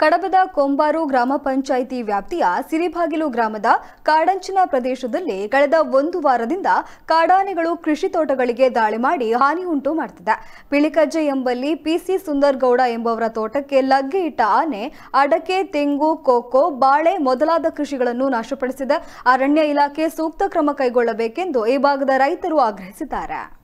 ಕಡಬದ ಕೊಂಬಾರು ಗ್ರಾಮ ಪಂಚಾಯಿತಿ ವ್ಯಾಪ್ತಿಯ ಸಿರಿಬಾಗಿಲು ಗ್ರಾಮದ ಕಾಡಂಚಿನ ಪ್ರದೇಶದಲ್ಲಿ ಕಳೆದ ಒಂದು ವಾರದಿಂದ ಕಾಡಾನೆಗಳು ಕೃಷಿ ತೋಟಗಳಿಗೆ ದಾಳಿ ಮಾಡಿ ಹಾನಿ ಉಂಟು ಮಾಡುತ್ತಿದೆ ಪಿಳಿಕಜ್ಜೆ ಎಂಬಲ್ಲಿ ಪಿಸಿ ಸುಂದರ್ಗೌಡ ಎಂಬವರ ತೋಟಕ್ಕೆ ಲಗ್ಗೆ ಇಟ್ಟ ಆನೆ, ಅಡಕೆ, ತೆಂಗು, ಕೋಕೋ, ಬಾಳೆ ಮೊದಲಾದ ಕೃಷಿಗಳನ್ನು ನಾಶಪಡಿಸಿದೆ. ಅರಣ್ಯ ಇಲಾಖೆ ಸೂಕ್ತ ಕ್ರಮ ಕೈಗೊಳ್ಳಬೇಕೆಂದು ಈ ಭಾಗದ ರೈತರು ಆಗ್ರಹಿಸಿದ್ದಾರೆ.